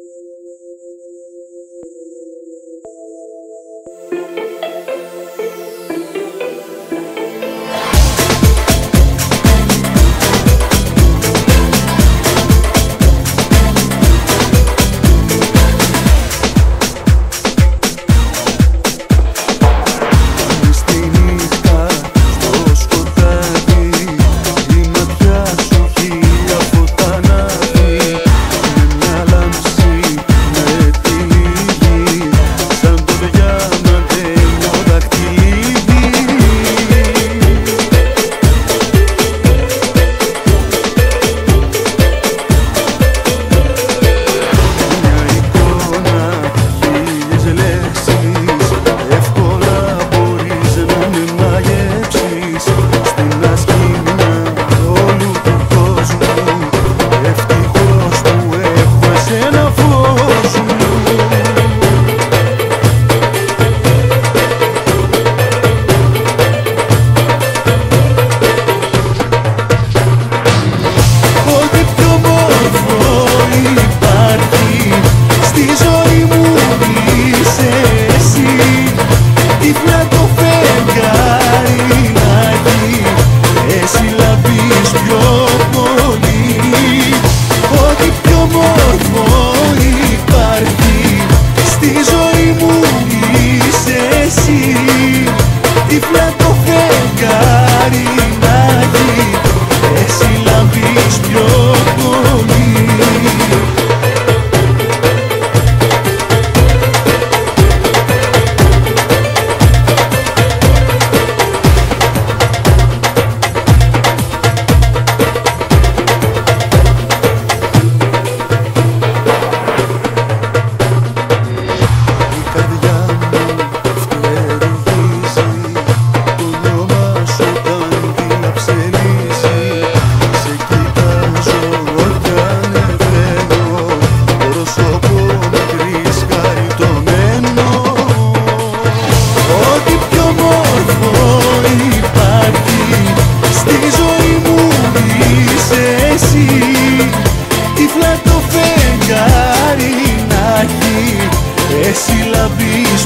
yeah, yeah.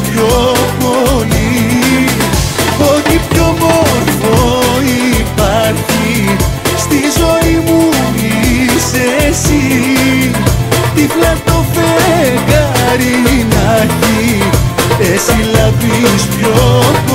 Πιο πολύ. Ό,τι πιο μορφό υπάρχει. Στη ζωή μου είσαι εσύ. Τύφλα το φεγγάρι να έχει. Εσύ λαμπείς πιο πολύ